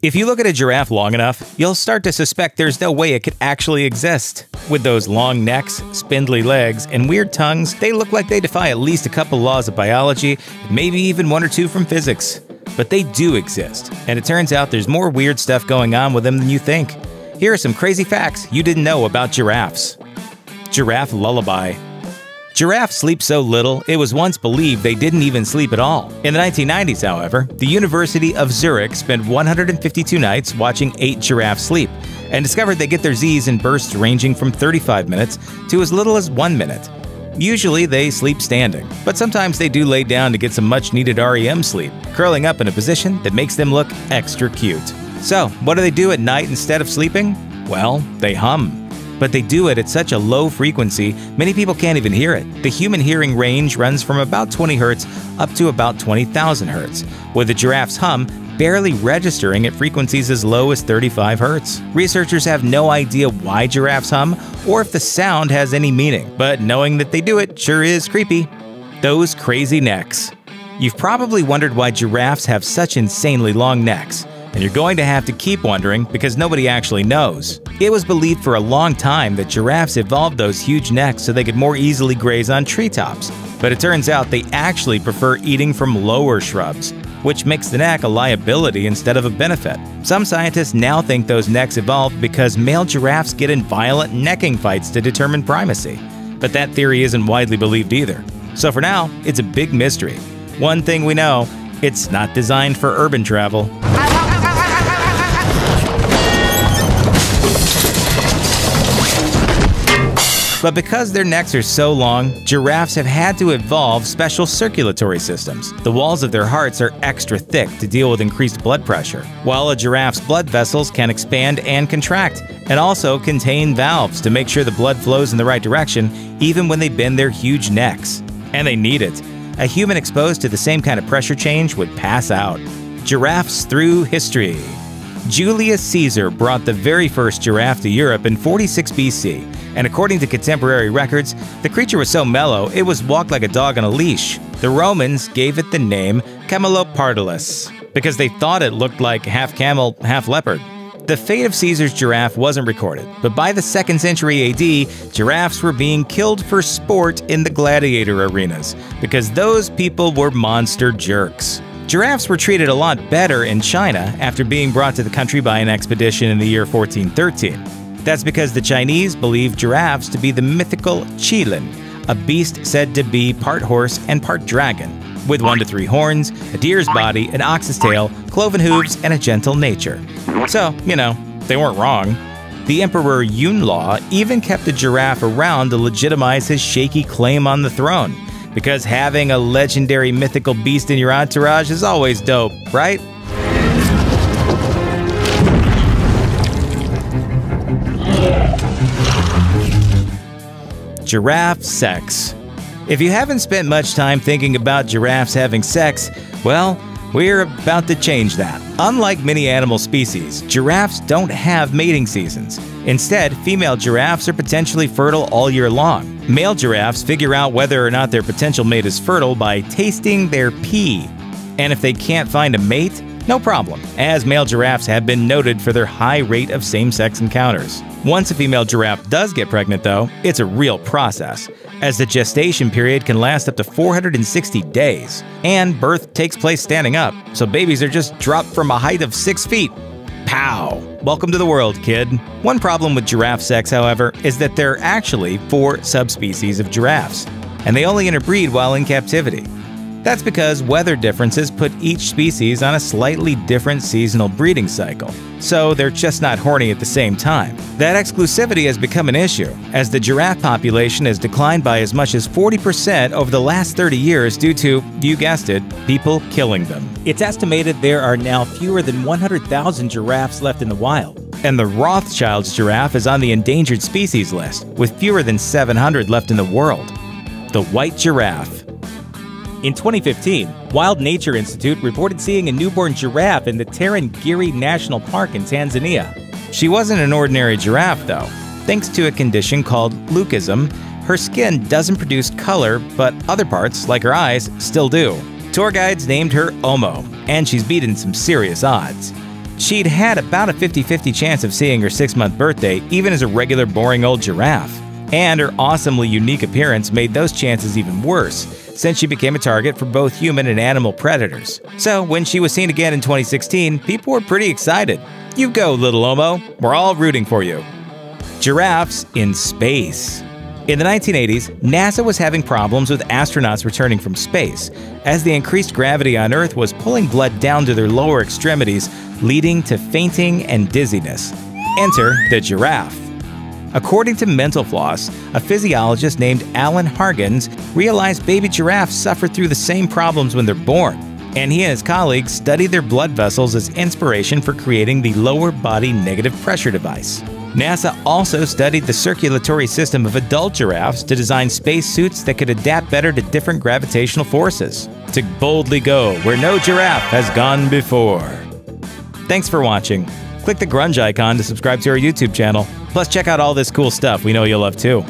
If you look at a giraffe long enough, you'll start to suspect there's no way it could actually exist. With those long necks, spindly legs, and weird tongues, they look like they defy at least a couple laws of biology, maybe even one or two from physics. But they do exist, and it turns out there's more weird stuff going on with them than you think. Here are some crazy facts you didn't know about giraffes. Giraffe Lullaby Giraffes sleep so little, it was once believed they didn't even sleep at all. In the 1990s, however, the University of Zurich spent 152 nights watching eight giraffes sleep and discovered they get their Z's in bursts ranging from 35 minutes to as little as one minute. Usually they sleep standing, but sometimes they do lay down to get some much needed REM sleep, curling up in a position that makes them look extra cute. So, what do they do at night instead of sleeping? Well, they hum but they do it at such a low frequency, many people can't even hear it. The human hearing range runs from about 20 Hz up to about 20,000 Hz, with the giraffe's hum barely registering at frequencies as low as 35 Hz. Researchers have no idea why giraffes hum or if the sound has any meaning, but knowing that they do it sure is creepy. Those crazy necks. You've probably wondered why giraffes have such insanely long necks and you're going to have to keep wondering because nobody actually knows. It was believed for a long time that giraffes evolved those huge necks so they could more easily graze on treetops, but it turns out they actually prefer eating from lower shrubs, which makes the neck a liability instead of a benefit. Some scientists now think those necks evolved because male giraffes get in violent necking fights to determine primacy, but that theory isn't widely believed either. So for now, it's a big mystery. One thing we know, it's not designed for urban travel. But because their necks are so long, giraffes have had to evolve special circulatory systems. The walls of their hearts are extra thick to deal with increased blood pressure, while a giraffe's blood vessels can expand and contract, and also contain valves to make sure the blood flows in the right direction even when they bend their huge necks. And they need it. A human exposed to the same kind of pressure change would pass out. Giraffes through history. Julius Caesar brought the very first giraffe to Europe in 46 BC, and according to contemporary records, the creature was so mellow it was walked like a dog on a leash. The Romans gave it the name Camelopardalis because they thought it looked like half camel, half leopard. The fate of Caesar's giraffe wasn't recorded, but by the 2nd century AD, giraffes were being killed for sport in the gladiator arenas because those people were monster jerks. Giraffes were treated a lot better in China after being brought to the country by an expedition in the year 1413. That's because the Chinese believed giraffes to be the mythical Qilin, a beast said to be part horse and part dragon, with one to three horns, a deer's body, an ox's tail, cloven hooves, and a gentle nature. So, you know, they weren't wrong. The Emperor Yunlong even kept a giraffe around to legitimize his shaky claim on the throne because having a legendary mythical beast in your entourage is always dope, right? Giraffe sex. If you haven't spent much time thinking about giraffes having sex, well, we're about to change that. Unlike many animal species, giraffes don't have mating seasons. Instead, female giraffes are potentially fertile all year long. Male giraffes figure out whether or not their potential mate is fertile by tasting their pee. And if they can't find a mate, no problem, as male giraffes have been noted for their high rate of same sex encounters. Once a female giraffe does get pregnant, though, it's a real process, as the gestation period can last up to 460 days, and birth takes place standing up, so babies are just dropped from a height of 6 feet. Pow! Welcome to the world, kid. One problem with giraffe sex, however, is that there are actually four subspecies of giraffes, and they only interbreed while in captivity. That's because weather differences put each species on a slightly different seasonal breeding cycle, so they're just not horny at the same time. That exclusivity has become an issue, as the giraffe population has declined by as much as 40% over the last 30 years due to, you guessed it, people killing them. It's estimated there are now fewer than 100,000 giraffes left in the wild. And the Rothschild's giraffe is on the endangered species list, with fewer than 700 left in the world. The white giraffe. In 2015, Wild Nature Institute reported seeing a newborn giraffe in the Tarangire National Park in Tanzania. She wasn't an ordinary giraffe, though. Thanks to a condition called leucism, her skin doesn't produce color, but other parts, like her eyes, still do. Tour guides named her Omo, and she's beaten some serious odds. She'd had about a 50 50 chance of seeing her six month birthday, even as a regular boring old giraffe. And her awesomely unique appearance made those chances even worse, since she became a target for both human and animal predators. So, when she was seen again in 2016, people were pretty excited. You go, little Omo. We're all rooting for you. Giraffes in space. In the 1980s, NASA was having problems with astronauts returning from space, as the increased gravity on Earth was pulling blood down to their lower extremities, leading to fainting and dizziness. Enter the giraffe. According to Mental Floss, a physiologist named Alan Hargens realized baby giraffes suffer through the same problems when they're born, and he and his colleagues studied their blood vessels as inspiration for creating the lower body negative pressure device. NASA also studied the circulatory system of adult giraffes to design spacesuits that could adapt better to different gravitational forces, to boldly go where no giraffe has gone before. Thanks for watching. Click the grunge icon to subscribe to our YouTube channel. Plus, check out all this cool stuff we know you'll love too.